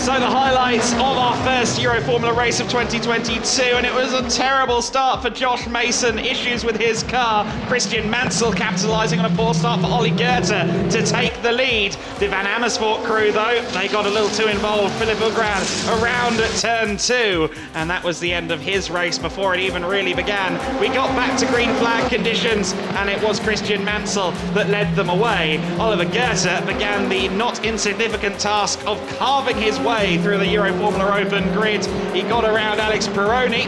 So the highlights of our first Euro Formula race of 2022, and it was a terrible start for Josh Mason. Issues with his car. Christian Mansell capitalising on a poor start for Ollie Goethe to take the lead. The Van Amersfoort crew, though, they got a little too involved. Filip Ugran around at turn two, and that was the end of his race before it even really began. We got back to green flag conditions, and it was Christian Mansell that led them away. Oliver Goethe began the not insignificant task of carving his way through the Euro Formula Open grid. He got around Alex Peroni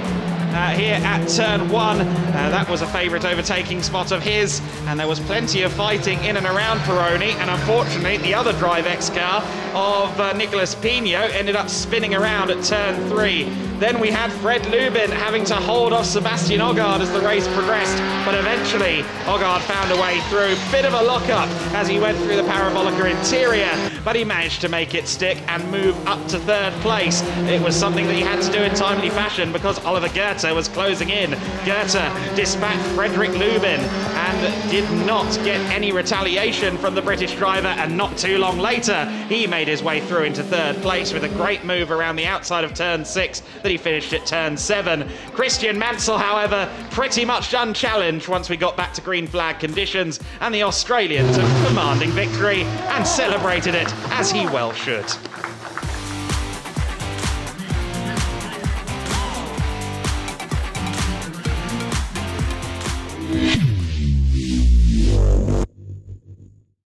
uh, here at turn one. Uh, that was a favourite overtaking spot of his, and there was plenty of fighting in and around Peroni. And unfortunately, the other Drive X car of uh, Nicolas Pino ended up spinning around at turn three. Then we had Fred Lubin having to hold off Sebastian Ogard as the race progressed, but eventually Ogard found a way through. Bit of a lockup as he went through the Parabolica interior, but he managed to make it stick and move up to third place. It was something that he had to do in timely fashion because Oliver Goethe was closing in. Goethe dispatched Frederick Lubin and did not get any retaliation from the British driver, and not too long later, he made his way through into third place with a great move around the outside of turn six that he finished at turn seven. Christian Mansell, however, pretty much unchallenged once we got back to green flag conditions, and the Australian took commanding victory and celebrated it as he well should.